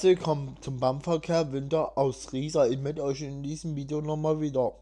Herzlich willkommen zum Bahnverkehr Winter aus Riesa. Ich mit euch in diesem Video nochmal wieder.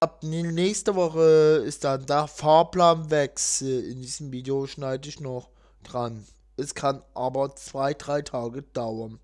Ab nächste Woche ist dann der Fahrplanwechsel. In diesem Video schneide ich noch dran. Es kann aber zwei, drei Tage dauern.